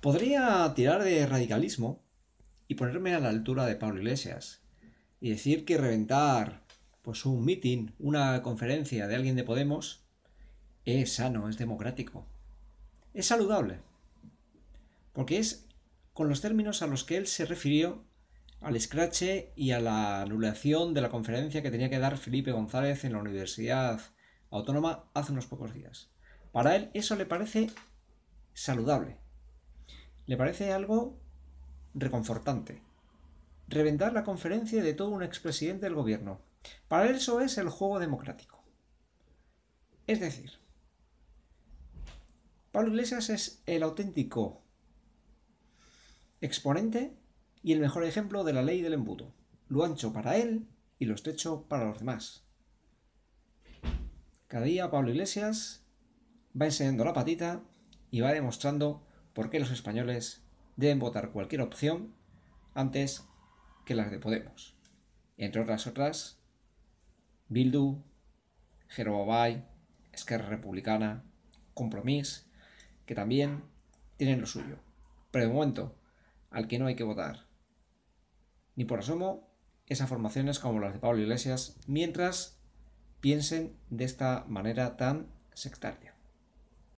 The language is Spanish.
Podría tirar de radicalismo y ponerme a la altura de Pablo Iglesias y decir que reventar pues un meeting, una conferencia de alguien de Podemos es sano, es democrático. Es saludable. Porque es con los términos a los que él se refirió al escrache y a la anulación de la conferencia que tenía que dar Felipe González en la Universidad Autónoma hace unos pocos días. Para él eso le parece saludable. Le parece algo reconfortante. Reventar la conferencia de todo un expresidente del gobierno. Para él eso es el juego democrático. Es decir, Pablo Iglesias es el auténtico exponente y el mejor ejemplo de la ley del embudo. Lo ancho para él y lo estrecho para los demás. Cada día Pablo Iglesias va enseñando la patita y va demostrando por qué los españoles deben votar cualquier opción antes que las de Podemos. Entre otras otras, Bildu, Jerobabay, Esquerra Republicana, Compromís, que también tienen lo suyo. Pero de momento, al que no hay que votar ni por asomo esas formaciones como las de Pablo Iglesias, mientras piensen de esta manera tan sectaria.